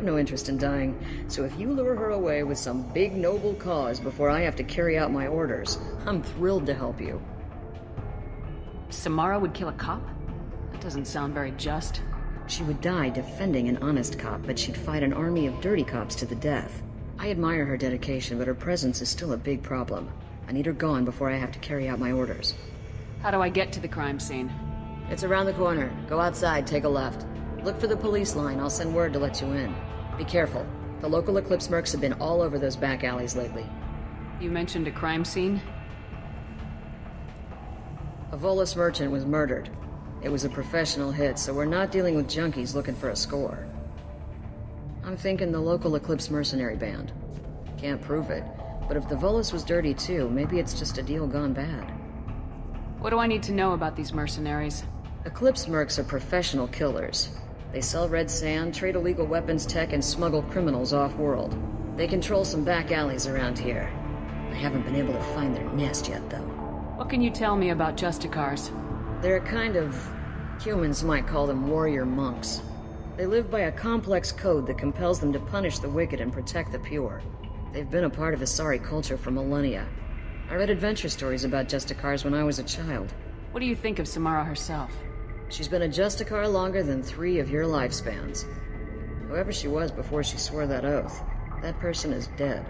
have no interest in dying, so if you lure her away with some big noble cause before I have to carry out my orders, I'm thrilled to help you. Samara would kill a cop? That doesn't sound very just. She would die defending an honest cop, but she'd fight an army of dirty cops to the death. I admire her dedication, but her presence is still a big problem. I need her gone before I have to carry out my orders. How do I get to the crime scene? It's around the corner. Go outside, take a left. Look for the police line, I'll send word to let you in. Be careful. The local Eclipse mercs have been all over those back alleys lately. You mentioned a crime scene? A Volus merchant was murdered. It was a professional hit, so we're not dealing with junkies looking for a score. I'm thinking the local Eclipse mercenary band. Can't prove it, but if the Volus was dirty too, maybe it's just a deal gone bad. What do I need to know about these mercenaries? Eclipse mercs are professional killers. They sell red sand, trade illegal weapons tech, and smuggle criminals off-world. They control some back alleys around here. I haven't been able to find their nest yet, though. What can you tell me about Justicars? They're a kind of... humans might call them warrior monks. They live by a complex code that compels them to punish the wicked and protect the pure. They've been a part of Asari culture for millennia. I read adventure stories about Justicars when I was a child. What do you think of Samara herself? She's been a Justicar longer than three of your lifespans. Whoever she was before she swore that oath, that person is dead.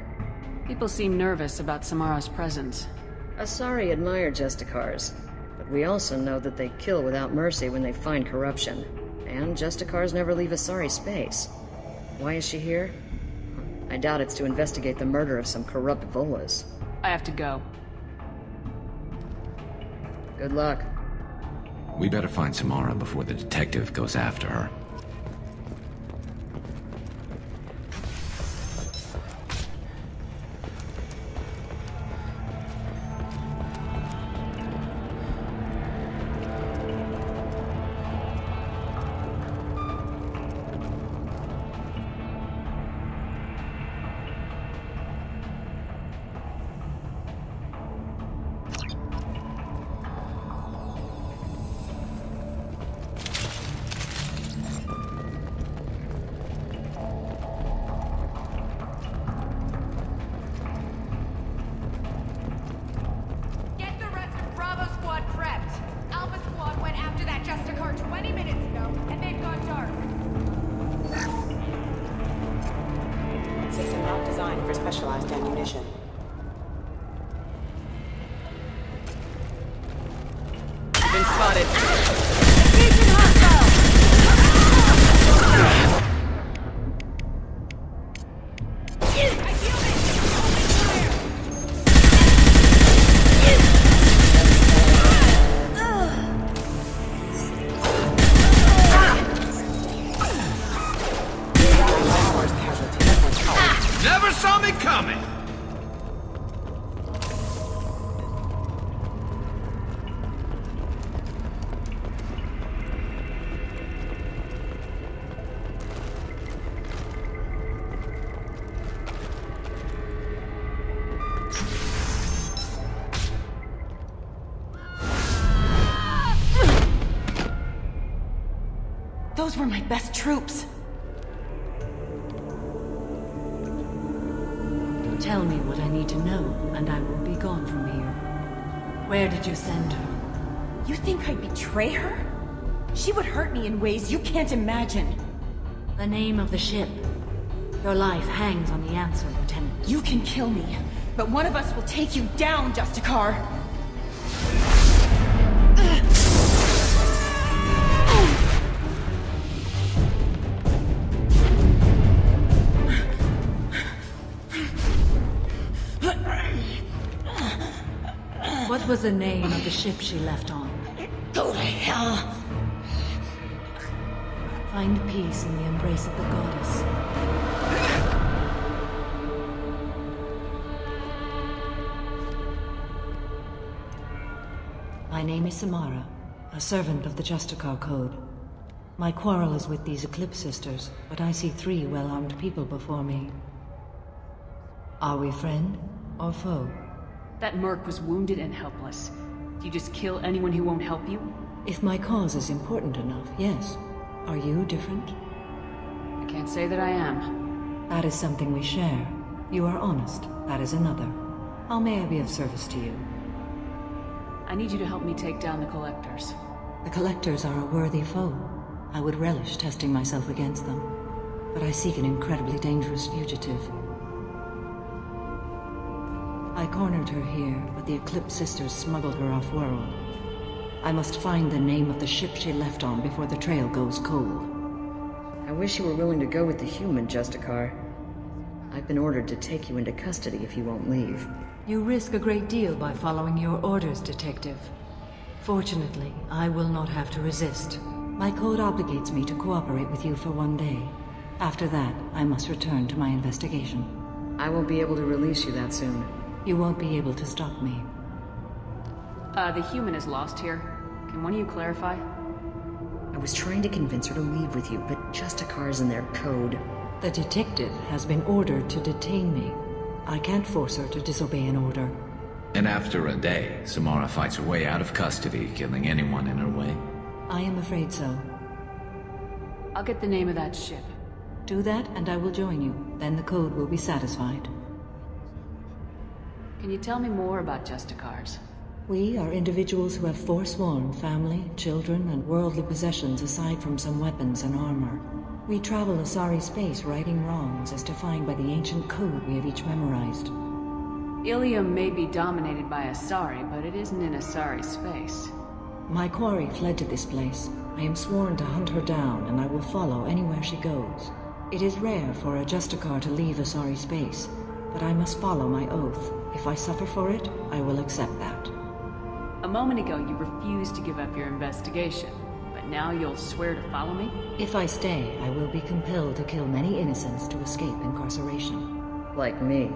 People seem nervous about Samara's presence. Asari admire Justicars, but we also know that they kill without mercy when they find corruption. And Justicars never leave Asari space. Why is she here? I doubt it's to investigate the murder of some corrupt Volus. I have to go. Good luck. We better find Samara before the detective goes after her. Specialized ammunition. Those were my best troops. Tell me what I need to know, and I will be gone from here. Where did you send her? You think I'd betray her? She would hurt me in ways you can't imagine. The name of the ship. Your life hangs on the answer, Lieutenant. You can kill me, but one of us will take you down, Justicar. Was the name of the ship she left on? Go to hell. Find peace in the embrace of the goddess. My name is Samara, a servant of the Justicar Code. My quarrel is with these Eclipse Sisters, but I see three well-armed people before me. Are we friend or foe? That merc was wounded and helpless. Do you just kill anyone who won't help you? If my cause is important enough, yes. Are you different? I Can't say that I am. That is something we share. You are honest. That is another. How may I be of service to you? I need you to help me take down the Collectors. The Collectors are a worthy foe. I would relish testing myself against them. But I seek an incredibly dangerous fugitive. I cornered her here, but the Eclipse Sisters smuggled her off-world. I must find the name of the ship she left on before the trail goes cold. I wish you were willing to go with the human, Justicar. I've been ordered to take you into custody if you won't leave. You risk a great deal by following your orders, Detective. Fortunately, I will not have to resist. My code obligates me to cooperate with you for one day. After that, I must return to my investigation. I won't be able to release you that soon. You won't be able to stop me. Uh, the human is lost here. Can one of you clarify? I was trying to convince her to leave with you, but Justicar's in their code. The detective has been ordered to detain me. I can't force her to disobey an order. And after a day, Samara fights her way out of custody, killing anyone in her way. I am afraid so. I'll get the name of that ship. Do that, and I will join you. Then the code will be satisfied. Can you tell me more about Justicars? We are individuals who have forsworn family, children, and worldly possessions aside from some weapons and armor. We travel Asari space righting wrongs as defined by the ancient code we have each memorized. Ilium may be dominated by Asari, but it isn't in Asari space. My quarry fled to this place. I am sworn to hunt her down, and I will follow anywhere she goes. It is rare for a Justicar to leave Asari space, but I must follow my oath. If I suffer for it, I will accept that. A moment ago, you refused to give up your investigation, but now you'll swear to follow me? If I stay, I will be compelled to kill many innocents to escape incarceration. Like me.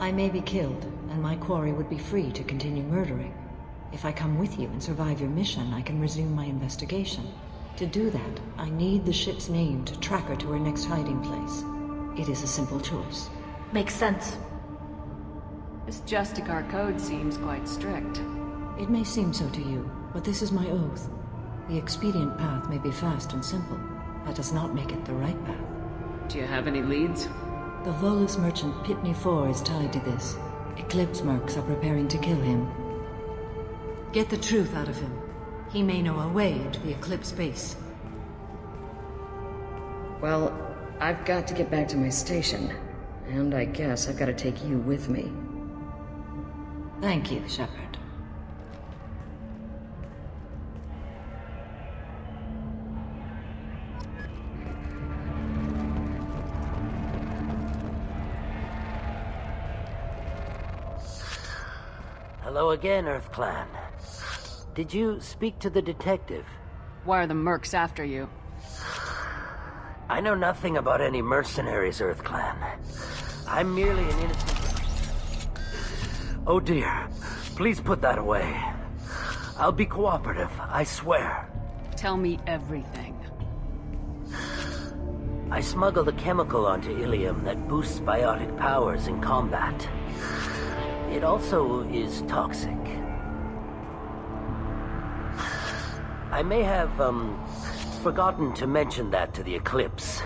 I may be killed, and my quarry would be free to continue murdering. If I come with you and survive your mission, I can resume my investigation. To do that, I need the ship's name to track her to her next hiding place. It is a simple choice. Makes sense. This Justicar code seems quite strict. It may seem so to you, but this is my oath. The expedient path may be fast and simple. That does not make it the right path. Do you have any leads? The Volus merchant Pitne For is tied to this. Eclipse mercs are preparing to kill him. Get the truth out of him. He may know a way into the Eclipse base. Well, I've got to get back to my station. And I guess I've got to take you with me. Thank you, Shepard. Hello again, Earth Clan. Did you speak to the detective? Why are the mercs after you? I know nothing about any mercenaries, Earth Clan. I'm merely an innocent... Oh dear. Please put that away. I'll be cooperative, I swear. Tell me everything. I smuggled a chemical onto Ilium that boosts biotic powers in combat. It also is toxic. I may have, um, forgotten to mention that to the Eclipse.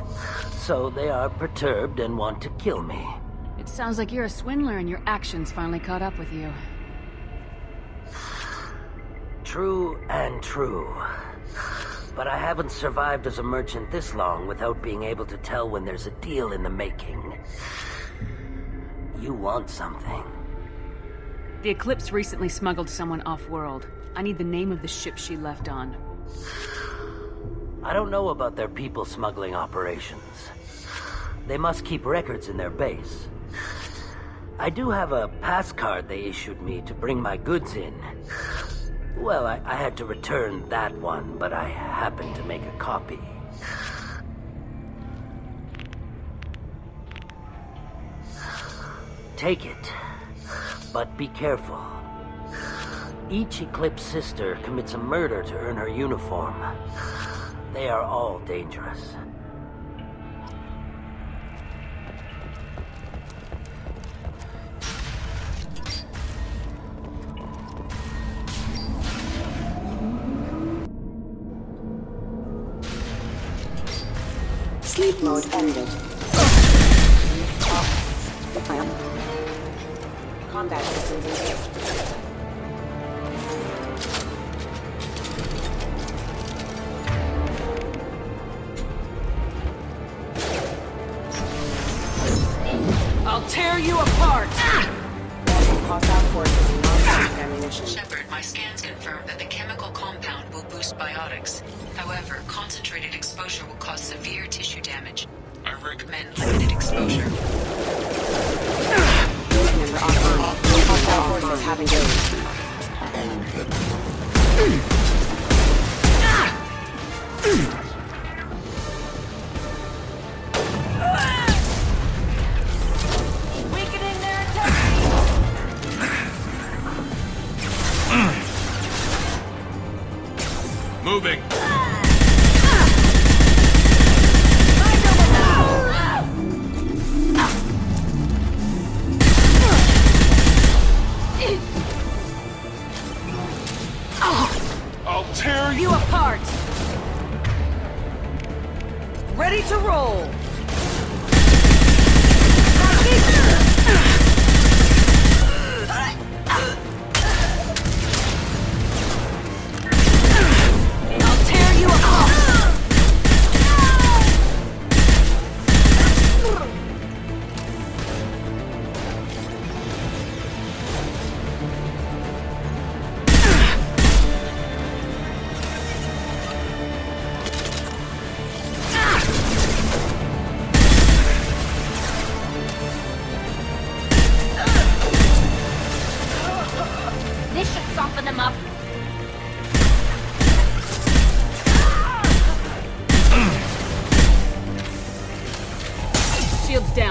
So they are perturbed and want to kill me. It sounds like you're a swindler and your actions finally caught up with you. True and true. But I haven't survived as a merchant this long without being able to tell when there's a deal in the making. You want something. The Eclipse recently smuggled someone off-world. I need the name of the ship she left on. I don't know about their people smuggling operations. They must keep records in their base. I do have a pass card they issued me to bring my goods in. Well, I, I had to return that one, but I happened to make a copy. Take it, but be careful. Each Eclipse sister commits a murder to earn her uniform. They are all dangerous. Sleep mode ended. Combat Shepard, my scans confirm that the chemical compound will boost biotics. However, concentrated exposure will cause severe tissue damage. I recommend limited exposure. Member offline. Hostile forces have engaged. Moving. I'll tear you. You apart! Ready to roll! Shields down.